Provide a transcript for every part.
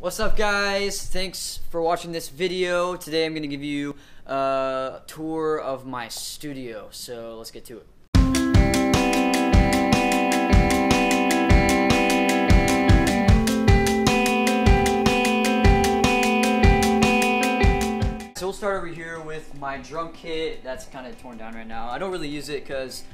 What's up guys? Thanks for watching this video. Today I'm going to give you a tour of my studio. So let's get to it. So we'll start over here with my drum kit. That's kind of torn down right now. I don't really use it because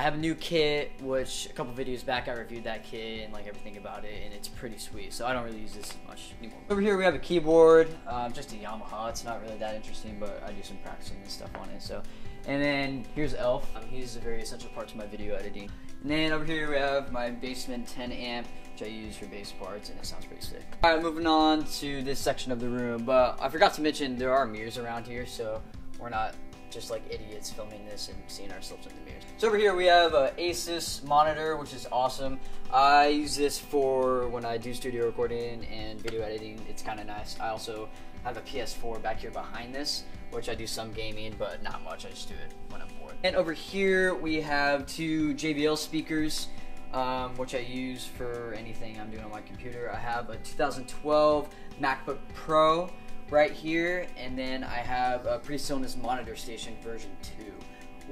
I have a new kit, which a couple videos back I reviewed that kit and like everything about it, and it's pretty sweet. So I don't really use this much anymore. Over here we have a keyboard, um, just a Yamaha. It's not really that interesting, but I do some practicing and stuff on it. So, and then here's Elf. Um, he's a very essential part to my video editing. And then over here we have my Bassman 10 amp, which I use for bass parts, and it sounds pretty sick. All right, moving on to this section of the room, but I forgot to mention there are mirrors around here, so we're not just like idiots filming this and seeing ourselves in the mirrors. So over here we have a Asus monitor, which is awesome. I use this for when I do studio recording and video editing. It's kind of nice. I also have a PS4 back here behind this, which I do some gaming, but not much. I just do it when I'm bored. And over here we have two JBL speakers. Um, which I use for anything I'm doing on my computer. I have a 2012 MacBook Pro right here, and then I have a PreSonus Monitor Station version 2,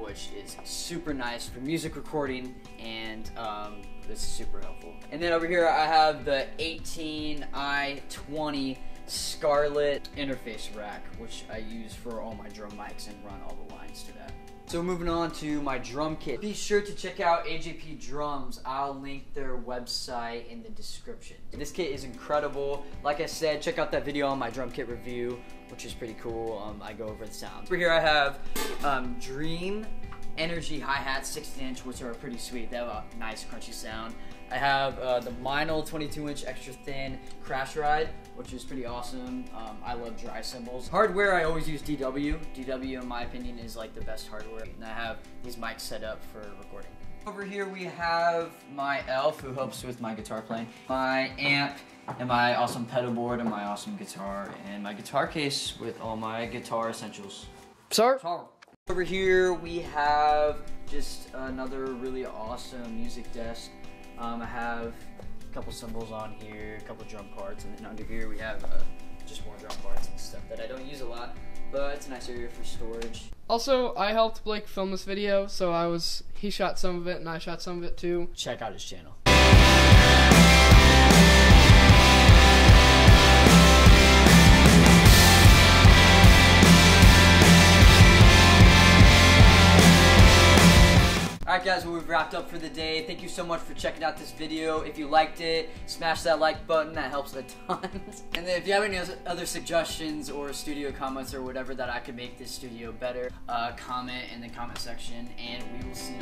which is super nice for music recording, and um, this is super helpful. And then over here I have the 18i20 Scarlett interface rack, which I use for all my drum mics and run all the lines to that. So moving on to my drum kit. Be sure to check out AJP Drums. I'll link their website in the description. This kit is incredible. Like I said, check out that video on my drum kit review, which is pretty cool. Um, I go over the sounds. Over here I have um, Dream Energy hi-hats 16 inch, which are pretty sweet. They have a nice crunchy sound. I have uh, the Meinl 22 inch extra thin Crash Ride, which is pretty awesome. Um, I love dry cymbals. Hardware, I always use DW. DW, in my opinion, is like the best hardware. And I have these mics set up for recording. Over here we have my elf who helps with my guitar playing, my amp, and my awesome pedal board, and my awesome guitar, and my guitar case with all my guitar essentials. Sir? Over here we have just another really awesome music desk. Um, I have a couple cymbals on here, a couple drum parts, and then under here we have uh, just more drum parts and stuff that I don't use a lot, but it's a nice area for storage. Also, I helped Blake film this video, so I was he shot some of it and I shot some of it too. Check out his channel. Alright guys, well we've wrapped up for the day. Thank you so much for checking out this video. If you liked it, smash that like button. That helps a ton. and then if you have any other suggestions or studio comments or whatever that I could make this studio better, uh, comment in the comment section. And we will see.